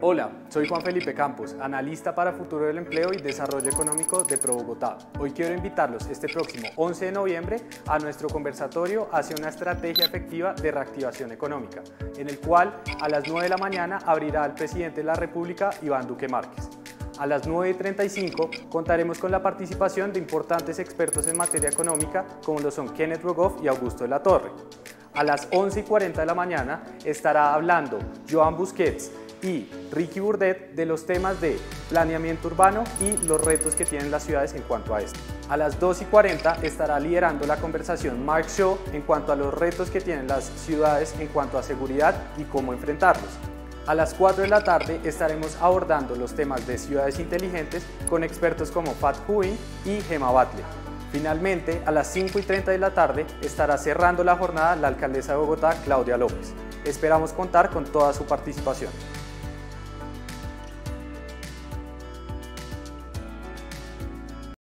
Hola, soy Juan Felipe Campos, analista para Futuro del Empleo y Desarrollo Económico de Pro Bogotá. Hoy quiero invitarlos este próximo 11 de noviembre a nuestro conversatorio hacia una estrategia efectiva de reactivación económica, en el cual a las 9 de la mañana abrirá el presidente de la República, Iván Duque Márquez. A las 9.35 contaremos con la participación de importantes expertos en materia económica como lo son Kenneth Rogoff y Augusto de la Torre. A las 11.40 de la mañana estará hablando Joan Busquets, y Ricky Burdet de los temas de planeamiento urbano y los retos que tienen las ciudades en cuanto a esto. A las 2 y 40 estará liderando la conversación Mark Shaw en cuanto a los retos que tienen las ciudades en cuanto a seguridad y cómo enfrentarlos. A las 4 de la tarde estaremos abordando los temas de ciudades inteligentes con expertos como Pat Huyn y Gemma Batle. Finalmente, a las 5 y 30 de la tarde estará cerrando la jornada la alcaldesa de Bogotá, Claudia López. Esperamos contar con toda su participación.